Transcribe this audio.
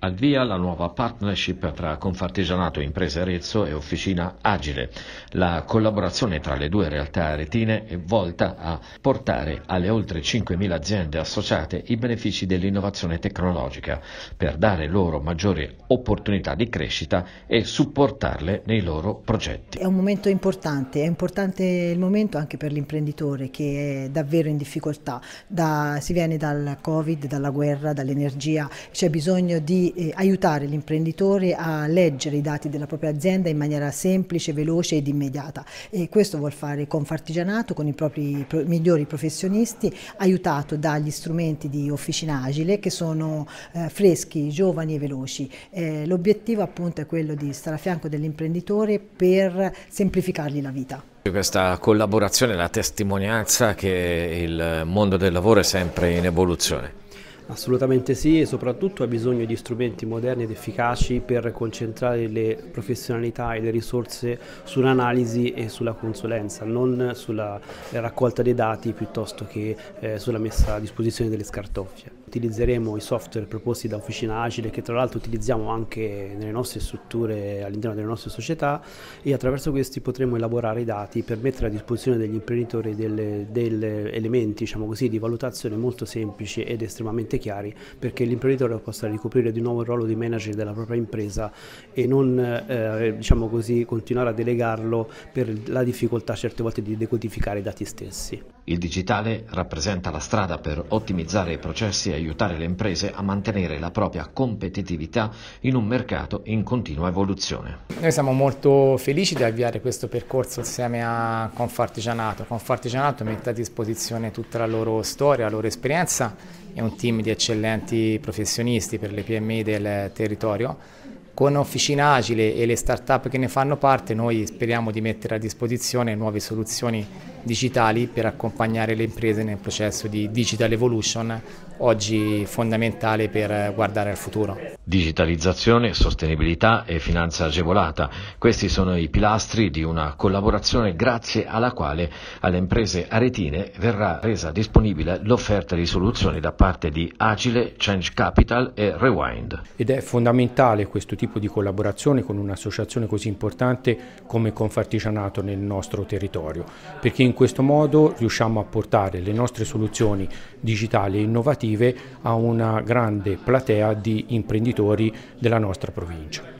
Al via la nuova partnership tra Confartigianato Imprese Arezzo e Officina Agile. La collaborazione tra le due realtà aretine è volta a portare alle oltre 5.000 aziende associate i benefici dell'innovazione tecnologica per dare loro maggiori opportunità di crescita e supportarle nei loro progetti. È un momento importante, è importante il momento anche per l'imprenditore che è davvero in difficoltà. Da, si viene dal Covid, dalla guerra, dall'energia, c'è bisogno di eh, aiutare l'imprenditore a leggere i dati della propria azienda in maniera semplice, veloce ed immediata e questo vuol fare Confartigianato con i propri pro migliori professionisti aiutato dagli strumenti di Officina Agile che sono eh, freschi, giovani e veloci. Eh, L'obiettivo appunto è quello di stare a fianco dell'imprenditore per semplificargli la vita. Questa collaborazione è la testimonianza che il mondo del lavoro è sempre in evoluzione. Assolutamente sì e soprattutto ha bisogno di strumenti moderni ed efficaci per concentrare le professionalità e le risorse sull'analisi e sulla consulenza, non sulla raccolta dei dati piuttosto che eh, sulla messa a disposizione delle scartoffie. Utilizzeremo i software proposti da Officina Agile che tra l'altro utilizziamo anche nelle nostre strutture all'interno delle nostre società e attraverso questi potremo elaborare i dati per mettere a disposizione degli imprenditori degli elementi diciamo così, di valutazione molto semplici ed estremamente chiari perché l'imprenditore possa ricoprire di nuovo il ruolo di manager della propria impresa e non eh, diciamo così, continuare a delegarlo per la difficoltà certe volte di decodificare i dati stessi. Il digitale rappresenta la strada per ottimizzare i processi e aiutare le imprese a mantenere la propria competitività in un mercato in continua evoluzione. Noi siamo molto felici di avviare questo percorso insieme a Confartigianato. Confartigianato mette a disposizione tutta la loro storia, la loro esperienza e un team di eccellenti professionisti per le PMI del territorio con Officina Agile e le start-up che ne fanno parte noi speriamo di mettere a disposizione nuove soluzioni digitali per accompagnare le imprese nel processo di digital evolution, oggi fondamentale per guardare al futuro. Digitalizzazione, sostenibilità e finanza agevolata, questi sono i pilastri di una collaborazione grazie alla quale alle imprese aretine verrà resa disponibile l'offerta di soluzioni da parte di Agile, Change Capital e Rewind. Ed è fondamentale questo tipo tipo di collaborazione con un'associazione così importante come Confartigianato nel nostro territorio, perché in questo modo riusciamo a portare le nostre soluzioni digitali e innovative a una grande platea di imprenditori della nostra provincia.